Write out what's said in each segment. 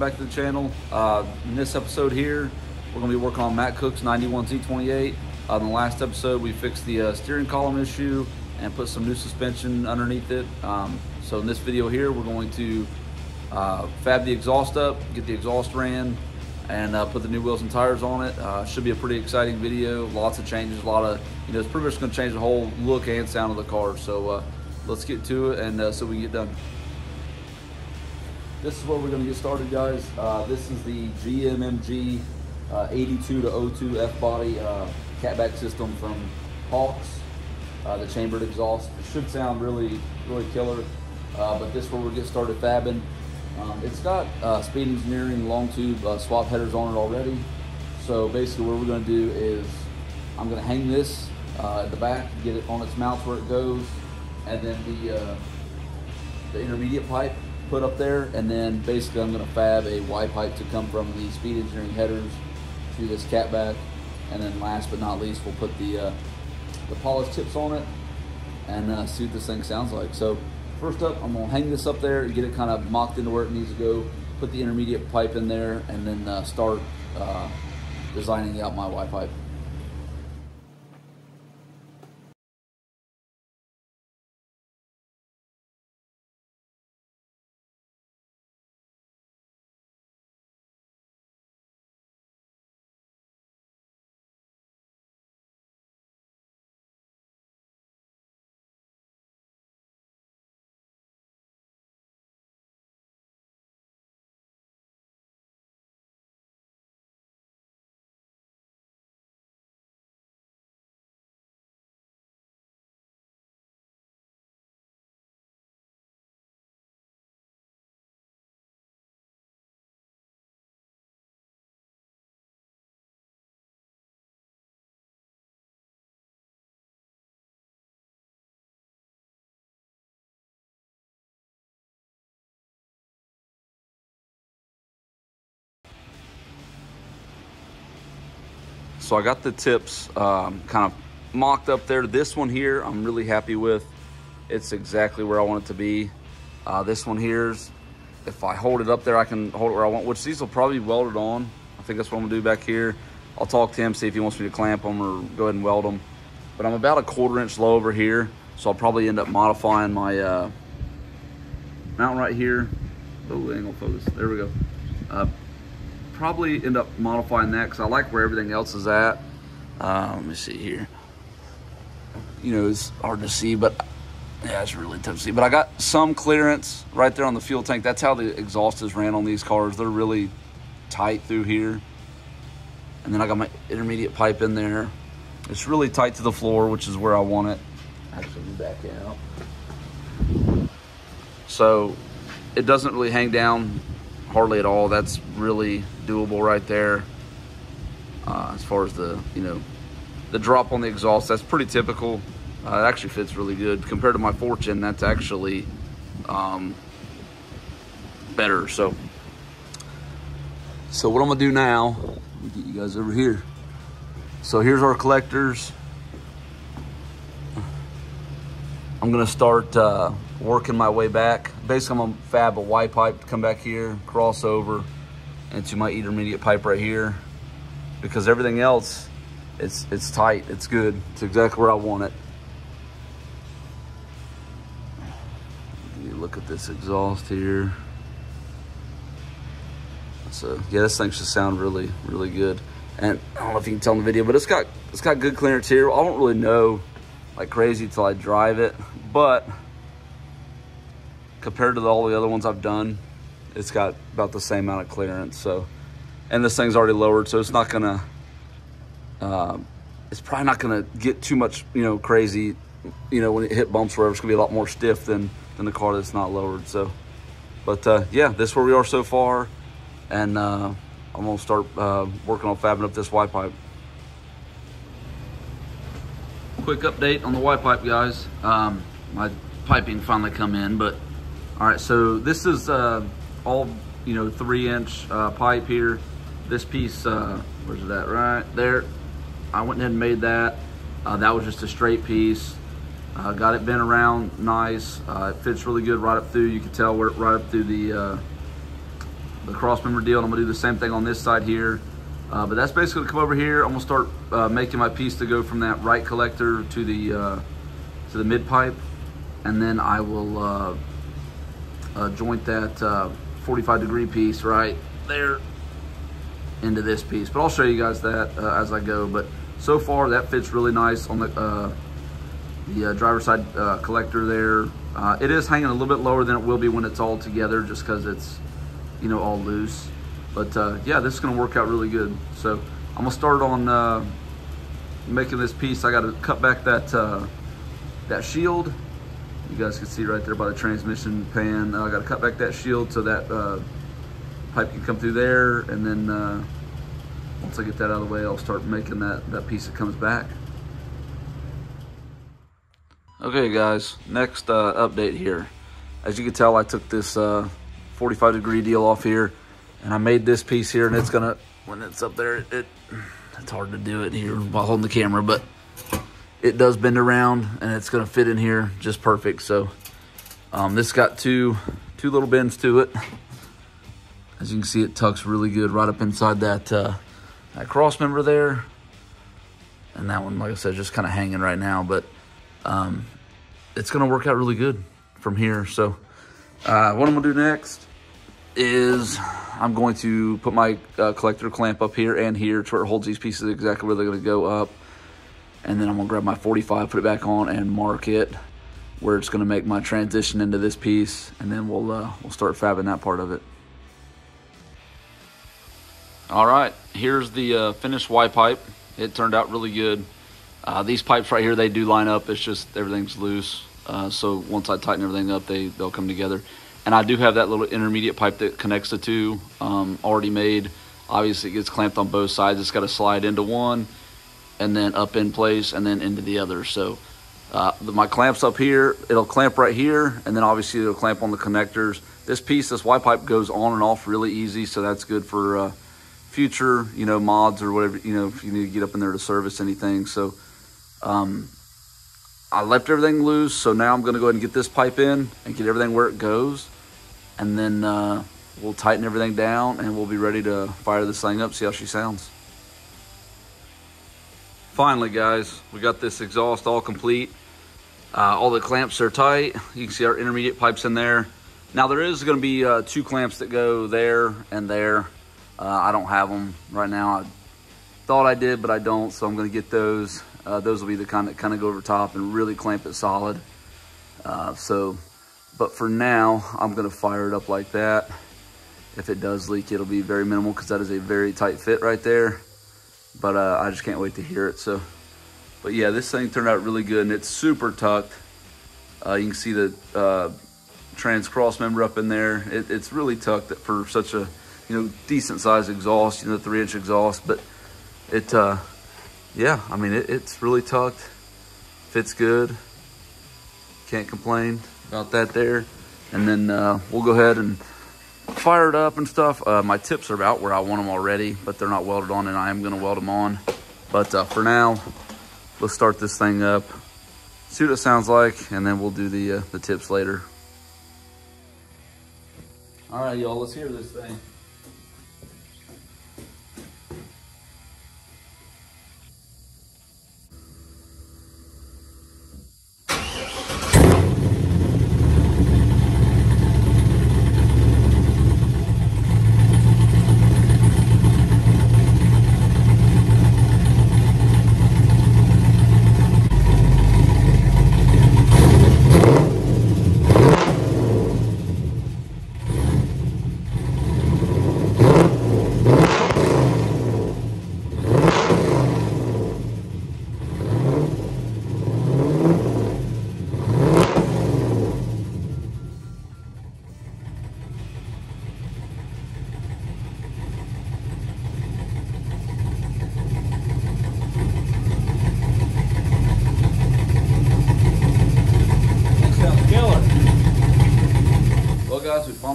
welcome back to the channel. Uh, in this episode here, we're gonna be working on Matt Cook's 91Z28. Uh, in the last episode, we fixed the uh, steering column issue and put some new suspension underneath it. Um, so in this video here, we're going to uh, fab the exhaust up, get the exhaust ran, and uh, put the new wheels and tires on it. Uh, should be a pretty exciting video. Lots of changes, a lot of, you know, it's pretty much gonna change the whole look and sound of the car. So uh, let's get to it and so we can get done. This is where we're gonna get started, guys. Uh, this is the GMMG uh, 82 to 02 F-body uh, catback system from Hawks. Uh, the chambered exhaust. It should sound really, really killer. Uh, but this is where we get started fabbing. Um, it's got uh, Speed Engineering long tube swap headers on it already. So basically what we're gonna do is I'm gonna hang this at the back, get it on its mount where it goes, and then the, the intermediate pipe put up there, and then basically I'm gonna fab a Y pipe to come from the Speed Engineering headers to this catback, and then last but not least, we'll put the uh, the polish tips on it and uh, see what this thing sounds like. So first up, I'm gonna hang this up there and get it kind of mocked into where it needs to go. Put the intermediate pipe in there, and then uh, start uh, designing out my Y pipe. So I got the tips um, kind of mocked up there. This one here, I'm really happy with. It's exactly where I want it to be. Uh, this one here's, if I hold it up there, I can hold it where I want, which these will probably be welded on. I think that's what I'm gonna do back here. I'll talk to him, see if he wants me to clamp them or go ahead and weld them. But I'm about a quarter inch low over here, so I'll probably end up modifying my uh, mount right here. Oh, angle focus, there we go. Uh, probably end up modifying that because I like where everything else is at. Uh, let me see here. You know, it's hard to see, but yeah, it's really tough to see. But I got some clearance right there on the fuel tank. That's how the exhaust is ran on these cars. They're really tight through here. And then I got my intermediate pipe in there. It's really tight to the floor, which is where I want it. Actually, back out. So it doesn't really hang down hardly at all. That's really doable right there. Uh, as far as the, you know, the drop on the exhaust, that's pretty typical. Uh, it actually fits really good. Compared to my Fortune, that's actually um, better. So, so what I'm gonna do now, let me get you guys over here. So here's our collectors. I'm gonna start uh, working my way back. Basically, I'm gonna fab a Y pipe to come back here, cross over into my intermediate pipe right here, because everything else, it's it's tight, it's good, it's exactly where I want it. You look at this exhaust here. So yeah, this thing should sound really, really good. And I don't know if you can tell in the video, but it's got it's got good clearance here. I don't really know like crazy till I drive it, but compared to all the other ones I've done, it's got about the same amount of clearance. So, and this thing's already lowered, so it's not gonna, uh, it's probably not gonna get too much, you know, crazy, you know, when it hit bumps wherever, it's gonna be a lot more stiff than, than the car that's not lowered. So, but uh, yeah, this is where we are so far. And uh, I'm gonna start uh, working on fabbing up this Y pipe. Quick update on the Y pipe, guys. Um, my piping finally come in, but all right, so this is uh, all, you know, three inch uh, pipe here. This piece, uh, where's that right there. I went ahead and made that. Uh, that was just a straight piece. Uh, got it bent around nice. Uh, it fits really good right up through. You can tell where right up through the, the cross member deal. And I'm gonna do the same thing on this side here. Uh, but that's basically come over here. I'm gonna start uh, making my piece to go from that right collector to the uh, to the mid pipe, and then I will joint that uh, 45 degree piece right there into this piece. But I'll show you guys that as I go. But so far that fits really nice on the the driver side collector there. it is hanging a little bit lower than it will be when it's all together, just because it's you know all loose. But uh, yeah, this is gonna work out really good. So I'm gonna start on uh, making this piece. I gotta cut back that, uh, that shield. You guys can see right there by the transmission pan. I gotta cut back that shield so that uh, pipe can come through there. And then uh, once I get that out of the way, I'll start making that, that piece that comes back. Okay guys, next uh, update here. As you can tell, I took this 45 degree deal off here and I made this piece here and it's gonna, when it's up there, it, it's hard to do it here while holding the camera, but it does bend around and it's gonna fit in here just perfect. So um, this got two, two little bends to it. As you can see, it tucks really good right up inside that, uh, that cross member there. And that one, like I said, just kind of hanging right now, but um, it's gonna work out really good from here. So uh, what I'm gonna do next is I'm going to put my uh, collector clamp up here and here to where it holds these pieces exactly where they're going to go up. And then I'm to grab my 45, put it back on and mark it where it's to make my transition into this piece. And then we'll, uh, we'll start fabbing that part of it. All right, here's the uh, finished Y pipe. It turned out really good. Uh, these pipes right here, they do line up. It's just everything's loose. Uh, so once I tighten everything up, they, they'll come together. And I do have that little intermediate pipe that connects the two um, already made. Obviously, it gets clamped on both sides. It's got to slide into one and then up in place and then into the other. So uh, my clamps up here, it'll clamp right here, and then obviously it'll clamp on the connectors. This piece, this Y pipe goes on and off really easy, so that's good for uh, future, you know, mods or whatever, you know, if you need to get up in there to service anything. So um, I left everything loose, so now I'm gonna go ahead and get this pipe in and get everything where it goes. And then uh, we'll tighten everything down and we'll be ready to fire this thing up, see how she sounds. Finally, guys, we got this exhaust all complete. Uh, all the clamps are tight. You can see our intermediate pipes in there. Now there is gonna be uh, two clamps that go there and there. Uh, I don't have them right now. I thought I did, but I don't, so I'm gonna get those uh, those will be the kind that kind of go over top and really clamp it solid. Uh, so, but for now, I'm gonna fire it up like that. If it does leak, it'll be very minimal because that is a very tight fit right there. But uh, I just can't wait to hear it. So, but yeah, this thing turned out really good and it's super tucked. Uh, you can see the uh, trans cross member up in there. It, it's really tucked for such a you know decent size exhaust, you know, three inch exhaust, but it uh, yeah, I mean, it, it's really tucked, fits good. Can't complain about that there. And then uh, we'll go ahead and fire it up and stuff. Uh, my tips are about where I want them already, but they're not welded on and I am gonna weld them on. But uh, for now, let's start this thing up, see what it sounds like, and then we'll do the, uh, the tips later. All right, y'all, let's hear this thing.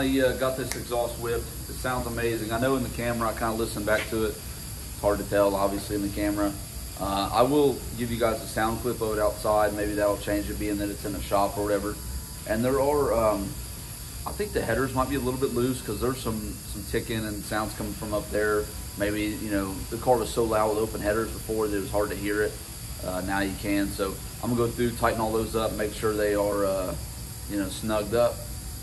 Finally uh, got this exhaust whipped. It sounds amazing. I know in the camera, I kind of listened back to it. It's hard to tell, obviously, in the camera. Uh, I will give you guys a sound clip of it outside. Maybe that'll change it, being that it's in a shop or whatever. And there are um, I think the headers might be a little bit loose because there's some some ticking and sounds coming from up there. Maybe you know the car was so loud with open headers before that it was hard to hear it. Uh, now you can. So I'm gonna go through, tighten all those up, make sure they are uh, you know snugged up,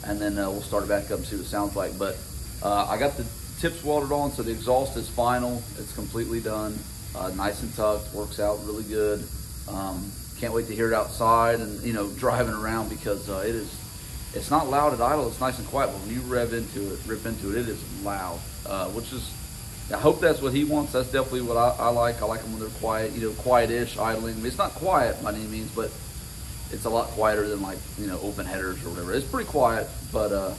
and then uh, we'll start it back up and see what it sounds like. But uh, I got the tips welded on, so the exhaust is final. It's completely done, uh, nice and tucked. Works out really good. Um, can't wait to hear it outside and you know driving around because uh, it is it's not loud at idle it's nice and quiet but when you rev into it rip into it it is loud uh, which is I hope that's what he wants that's definitely what I, I like I like them when they're quiet you know quiet-ish idling I mean, it's not quiet by any means but it's a lot quieter than like you know open headers or whatever it's pretty quiet but uh,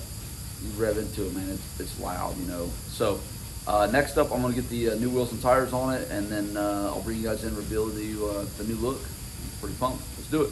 you rev into it man it's, it's loud you know so uh, next up, I'm to get the uh, new wheels and tires on it, and then uh, I'll bring you guys in reveal to you uh, the new look pretty pumped. Let's do it.